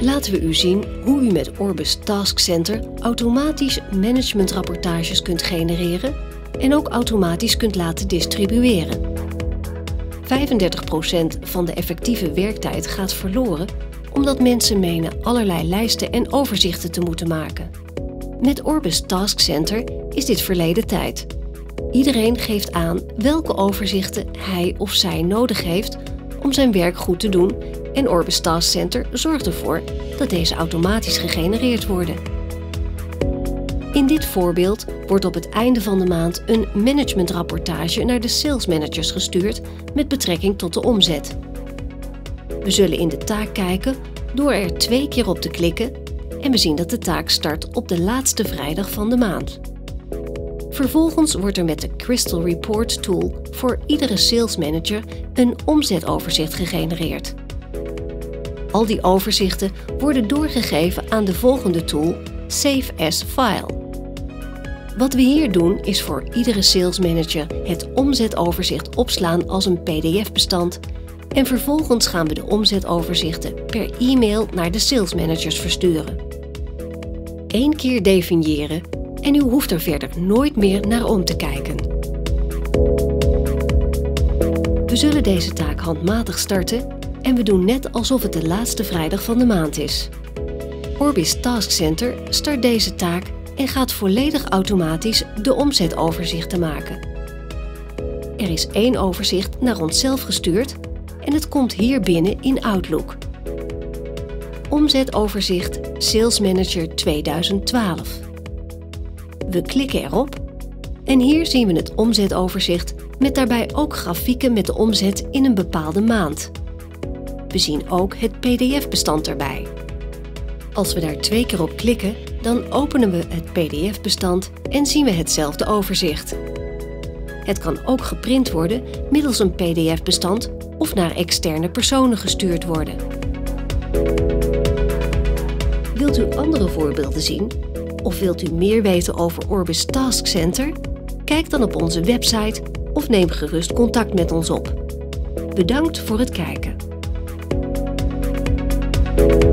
laten we u zien hoe u met Orbis Task Center automatisch managementrapportages kunt genereren en ook automatisch kunt laten distribueren. 35% van de effectieve werktijd gaat verloren omdat mensen menen allerlei lijsten en overzichten te moeten maken. Met Orbis Task Center is dit verleden tijd. Iedereen geeft aan welke overzichten hij of zij nodig heeft om zijn werk goed te doen en Orbis Task Center zorgt ervoor dat deze automatisch gegenereerd worden. In dit voorbeeld wordt op het einde van de maand een managementrapportage naar de sales managers gestuurd met betrekking tot de omzet. We zullen in de taak kijken door er twee keer op te klikken en we zien dat de taak start op de laatste vrijdag van de maand. Vervolgens wordt er met de Crystal Report tool voor iedere sales manager een omzetoverzicht gegenereerd. Al die overzichten worden doorgegeven aan de volgende tool Save as File. Wat we hier doen is voor iedere sales manager het omzetoverzicht opslaan als een PDF-bestand en vervolgens gaan we de omzetoverzichten per e-mail naar de sales managers versturen. Eén keer definiëren en u hoeft er verder nooit meer naar om te kijken. We zullen deze taak handmatig starten en we doen net alsof het de laatste vrijdag van de maand is. Orbis Task Center start deze taak en gaat volledig automatisch de omzetoverzichten maken. Er is één overzicht naar onszelf gestuurd en het komt hier binnen in Outlook. Omzetoverzicht Sales Manager 2012. We klikken erop en hier zien we het omzetoverzicht met daarbij ook grafieken met de omzet in een bepaalde maand. We zien ook het PDF-bestand erbij. Als we daar twee keer op klikken, dan openen we het PDF-bestand en zien we hetzelfde overzicht. Het kan ook geprint worden middels een PDF-bestand of naar externe personen gestuurd worden. Wilt u andere voorbeelden zien? Of wilt u meer weten over Orbis Task Center? Kijk dan op onze website of neem gerust contact met ons op. Bedankt voor het kijken. Thank you.